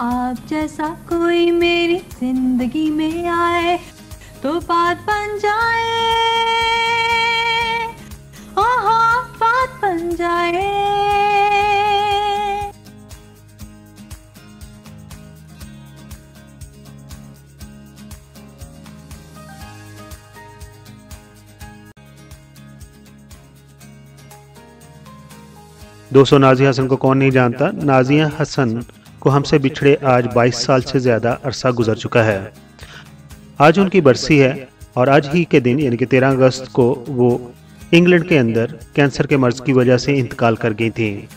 आप जैसा कोई मेरी ज़िंदगी में आए तो बात बन जाए। ओहो बात बन जाए। दोस्तों, नाजिया हसन को कौन नहीं जानता? नाजिया हसन। को हमसे बिछड़े आज 22 साल से ज़्यादा अरसा गुजर चुका है। आज उनकी बरसी है और आज ही के दिन, यानी कि 13 अगस्त को वो इंग्लैंड के अंदर कैंसर के मर्ज की वजह से इंतकाल कर गई थी।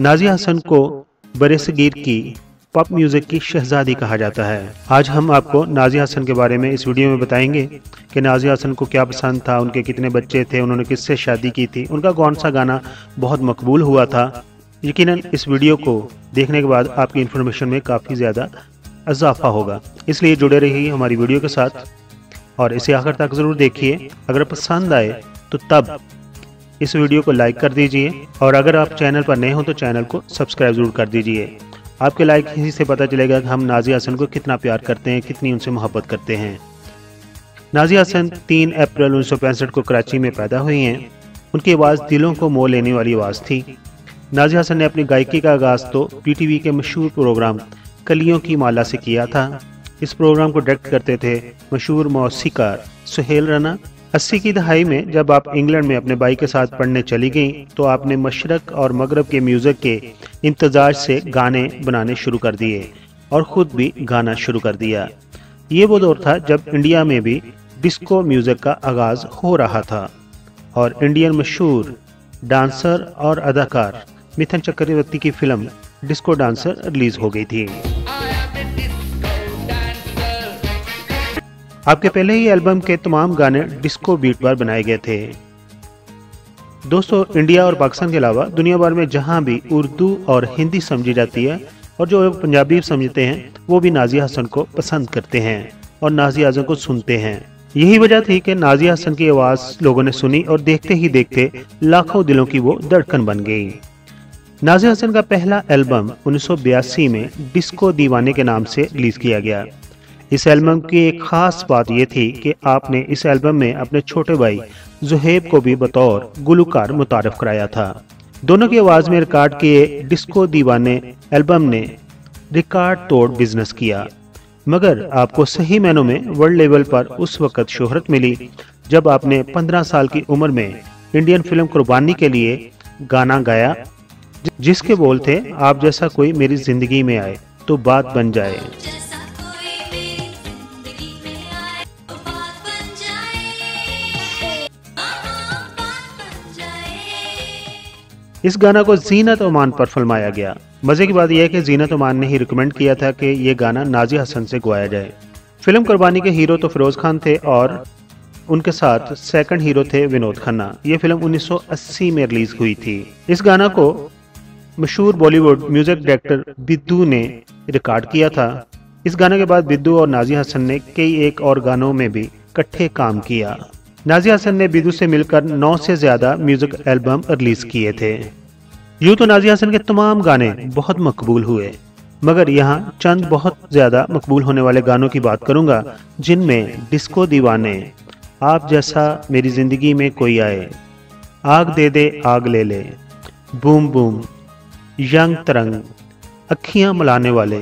नाजिया हसन को बरसगीर की पॉप म्यूज़िक की शहजादी कहा जाता है। आज हम आपको नाजिया हसन के बारे में इस वीडियो में बताएँगे कि नाजिया हसन को क्या पसंद था, उनके कितने बच्चे थे, उन्होंने किससे शादी की थी, उनका कौन सा गाना बहुत मकबूल हुआ था यकीनन इस वीडियो को देखने के बाद आपकी इन्फॉर्मेशन में काफ़ी ज़्यादा इजाफा होगा। इसलिए जुड़े रहिए हमारी वीडियो के साथ और इसे आखिर तक ज़रूर देखिए। अगर पसंद आए तो तब इस वीडियो को लाइक कर दीजिए और अगर आप चैनल पर नए हो तो चैनल को सब्सक्राइब ज़रूर कर दीजिए। आपके लाइक ही से पता चलेगा कि हम नाजिया हसन को कितना प्यार करते हैं, कितनी उनसे मोहब्बत करते हैं। नाजिया हसन तीन अप्रैल उन्नीस सौ पैंसठ को कराची में पैदा हुई हैं। उनकी आवाज़ दिलों को मोह लेने वाली आवाज़ थी। नाजिया हसन ने अपनी गायकी का आगाज़ तो पीटीवी के मशहूर प्रोग्राम कलियों की माला से किया था। इस प्रोग्राम को डायरेक्ट करते थे मशहूर मौसीकार सुहेल रना अस्सी की दहाई में जब आप इंग्लैंड में अपने भाई के साथ पढ़ने चली गई तो आपने मशरक और मगरब के म्यूज़िक के इंतज़ार से गाने बनाने शुरू कर दिए और ख़ुद भी गाना शुरू कर दिया। ये वो दौर था जब इंडिया में भी डिस्को म्यूज़िक का आगाज़ हो रहा था और इंडियन मशहूर डांसर और अदाकार मिथन चक्रवर्ती की फ़िल्म डिस्को डांसर रिलीज़ हो गई थी। आपके पहले ही एल्बम के तमाम गाने डिस्को बीट पर बनाए गए थे। दोस्तों, इंडिया और पाकिस्तान के अलावा दुनिया भर में जहाँ भी उर्दू और हिंदी समझी जाती है और जो पंजाबी समझते हैं, वो भी नाजिया हसन को पसंद करते हैं और नाजिया हसन को सुनते हैं। यही वजह थी कि नाजिया हसन की आवाज़ लोगों ने सुनी और देखते ही देखते लाखों दिलों की वो धड़कन बन गई। नाजिया हसन का पहला एल्बम उन्नीस सौ बयासी में डिस्को दीवाने के नाम से रिलीज़ किया गया। इस एल्बम की एक खास बात यह थी कि आपने इस एल्बम में अपने छोटे भाई जुहेब को भी बतौर गुलकार मुतारफ कराया था। दोनों की आवाज़ में रिकॉर्ड किए डिस्को दीवाने एल्बम ने रिकॉर्ड तोड़ बिज़नेस किया। मगर आपको सही मैनों में वर्ल्ड लेवल पर उस वक्त शोहरत मिली, जब आपने 15 साल की उम्र में इंडियन फ़िल्म कुर्बानी के लिए गाना गाया जिसके बोल थे आप जैसा कोई मेरी ज़िंदगी में आए तो बात बन जाए। इस गाना को जीनत ओमान पर फिल्माया गया। मज़े की बात यह है कि जीनत ओमान ने ही रिकमेंड किया था कि यह गाना नाजी हसन से गवाया जाए। फ़िल्म कुर्बानी के हीरो तो फिरोज खान थे और उनके साथ सेकंड हीरो थे विनोद खन्ना। ये फ़िल्म 1980 में रिलीज़ हुई थी। इस गाना को मशहूर बॉलीवुड म्यूज़िक डायरेक्टर बिद्दू ने रिकॉर्ड किया था। इस गाने के बाद बिद्दू और नाजिया हसन ने कई एक और गानों में भी इकट्ठे काम किया। नाजिया हसन ने बिदू से मिलकर नौ से ज़्यादा म्यूज़िक एल्बम रिलीज़ किए थे। यूँ तो नाजिया हसन के तमाम गाने बहुत मकबूल हुए, मगर यहाँ चंद बहुत ज़्यादा मकबूल होने वाले गानों की बात करूँगा, जिनमें डिस्को दीवाने, आप जैसा मेरी ज़िंदगी में कोई आए, आग दे दे, आग ले ले, बूम बूम यंग तरंग, अखियाँ मिलाने वाले,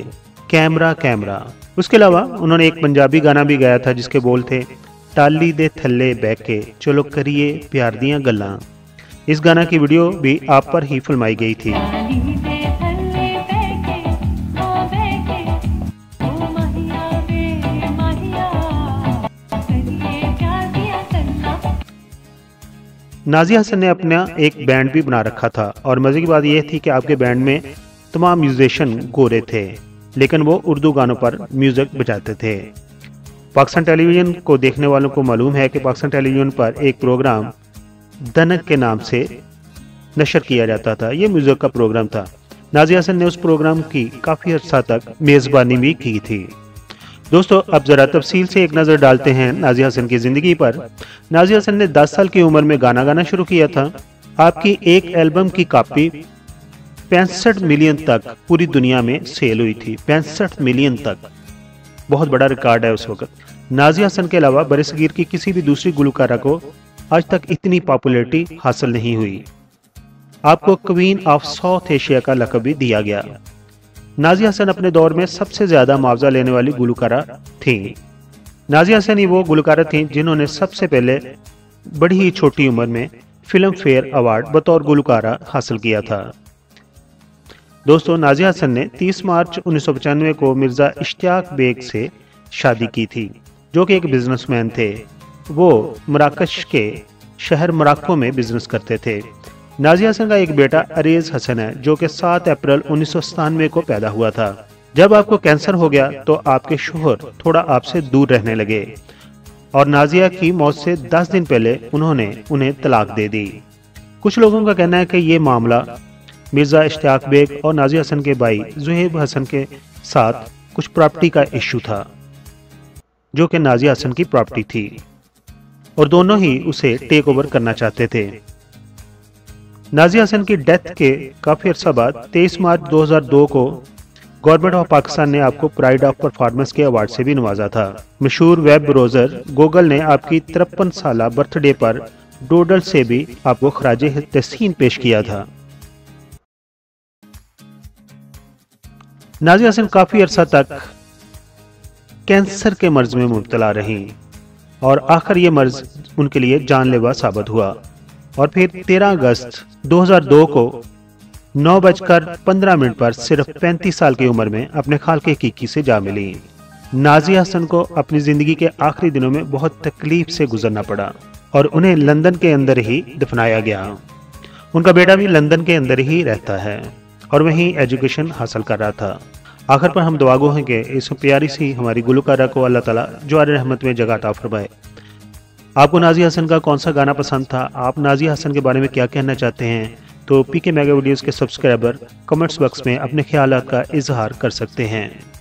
कैमरा कैमरा। उसके अलावा उन्होंने एक पंजाबी गाना भी गाया था जिसके बोल थे, टाली दे थल्ले बह के चलो करिए प्यार दियाँ गल्लां। इस गाना की वीडियो भी आप पर ही फिल्माई गई थी। नाजिया हसन ने अपना एक बैंड भी बना रखा था और मज़े की बात यह थी कि आपके बैंड में तमाम म्यूजिशियन गोरे थे, लेकिन वो उर्दू गानों पर म्यूज़िक बजाते थे। पाकिस्तान टेलीविज़न को देखने वालों को मालूम है कि पाकिस्तान टेलीविज़न पर एक प्रोग्राम दनक के नाम से नशर किया जाता था। ये म्यूज़िक का प्रोग्राम था। नाजिया हसन ने उस प्रोग्राम की काफ़ी अर्सा तक मेज़बानी भी की थी। दोस्तों, अब ज़रा तफसील से एक नज़र डालते हैं नाजिया हसन की ज़िंदगी पर। नाजिया हसन ने 10 साल की उम्र में गाना गाना शुरू किया था। आपकी एक एल्बम की कापी पैंसठ मिलियन तक पूरी दुनिया में सेल हुई थी। पैंसठ मिलियन तक। बहुत बड़ा रिकॉर्ड है उस वक्त। नाजिया हसन के अलावा बरसगीर की किसी भी दूसरी गुलकारा को आज तक इतनी पॉपुलैरिटी हासिल नहीं हुई। आपको क्वीन ऑफ़ साउथ एशिया का लकब भी दिया गया। नाजिया हसन अपने दौर में सबसे ज़्यादा मुआवजा लेने वाली गुलकारा थी। नाजिया हसन ही वो गुलकारा थी जिन्होंने सबसे पहले बड़ी ही छोटी उम्र में फ़िल्म फेयर अवार्ड बतौर गुलकारा हासिल किया था। दोस्तों नाजिया हसन ने 30 मार्च उन्नीस को मिर्ज़ा इश्तियाक बेग से शादी की थी, जो कि एक बिजनेसमैन थे। वो मराकश के शहर मराको में बिज़नेस करते थे। नाजिया हसन का एक बेटा अरेज हसन है, जो कि 7 अप्रैल उन्नीस को पैदा हुआ था। जब आपको कैंसर हो गया तो आपके शोहर थोड़ा आपसे दूर रहने लगे। और नाजिया की मौत से 10 दिन पहले उन्होंने उन्हें तलाक दे दी। कुछ लोगों का कहना है कि ये मामला मिर्ज़ा इश्तियाक बेग और नाजिया हसन के भाई जुहेब हसन के साथ कुछ प्रॉपर्टी का इश्यू था, जो कि नाजिया हसन की प्रॉपर्टी थी। और दोनों ही उसे टेक ओवर करना चाहते थे। नाजिया हसन की डेथ के काफ़ी अर्सा बाद 23 मार्च 2002 को गवर्नमेंट ऑफ़ पाकिस्तान ने आपको प्राइड ऑफ़ परफॉर्मेंस के अवार्ड से भी नवाजा था। मशहूर वेब ब्राउज़र गूगल ने आपकी तिरपन साल बर्थडे पर डोडल से भी आपको खराज तहसीन पेश किया था। नाजिया हसन काफ़ी अर्सा तक कैंसर के मर्ज में मुबतला रही और आखिर ये मर्ज उनके लिए जानलेवा साबित हुआ। और फिर 13 अगस्त 2002 को नौ बजकर पंद्रह मिनट पर सिर्फ़ 35 साल की उम्र में अपने खाल के कीकी से जा मिली। नाजिया हसन को अपनी ज़िंदगी के आखिरी दिनों में बहुत तकलीफ़ से गुजरना पड़ा और उन्हें लंदन के अंदर ही दफनाया गया। उनका बेटा भी लंदन के अंदर ही रहता है और वहीं एजुकेशन हासिल कर रहा था। आखिर पर हम दुआगो हैं कि इस प्यारी सी हमारी गुलकारा को अल्लाह ताला जवार रहमत में जगह ता फरमाए। आपको नाजिया हसन का कौन सा गाना पसंद था? आप नाजिया हसन के बारे में क्या कहना चाहते हैं? तो पी के मेगा वीडियोज़ के सब्सक्राइबर कमेंट्स बॉक्स में अपने ख्याल का इजहार कर सकते हैं।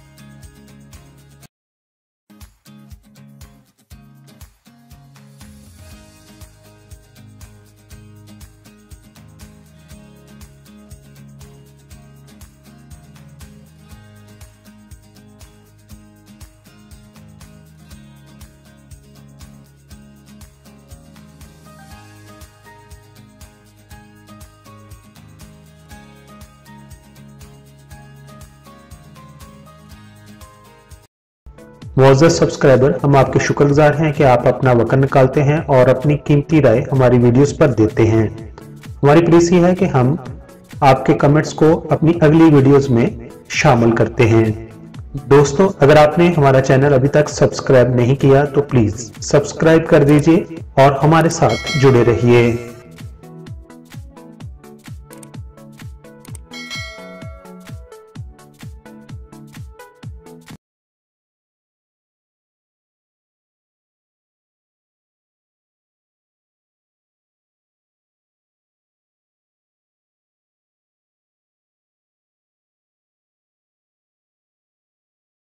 मोज़ सब्सक्राइबर हम आपके शुक्रगुजार हैं कि आप अपना वक़्त निकालते हैं और अपनी कीमती राय हमारी वीडियोस पर देते हैं। हमारी ये है कि हम आपके कमेंट्स को अपनी अगली वीडियोस में शामिल करते हैं। दोस्तों, अगर आपने हमारा चैनल अभी तक सब्सक्राइब नहीं किया तो प्लीज़ सब्सक्राइब कर दीजिए और हमारे साथ जुड़े रहिए।